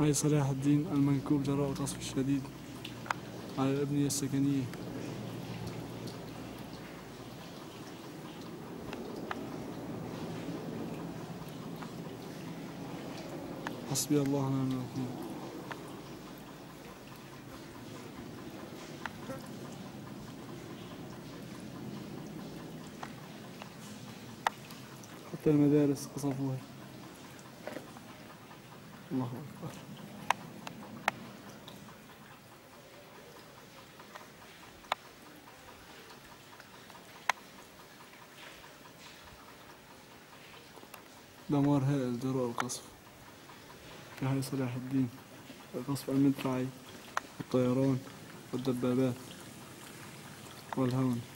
هاي صلاح الدين المنكوب جراء القصف الشديد على الأبنية السكنية. حسبي الله ونعم الوكيل. حتى المدارس قصفوها. الله أكبر. دمار هائل جراء القصف. كهي صلاح الدين. القصف المدفعي والطيران والدبابات والهون.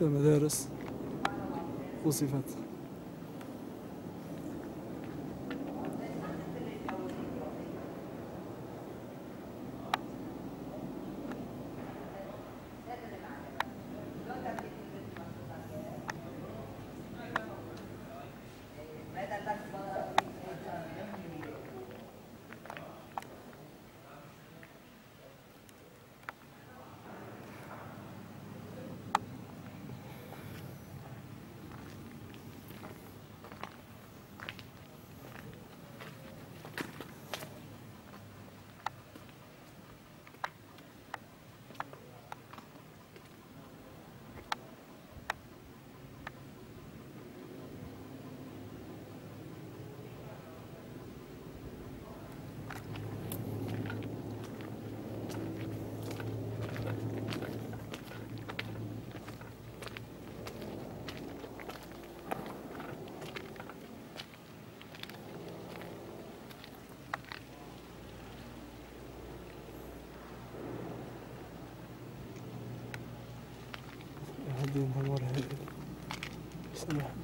حتى المدارس وصفت صلاح الدين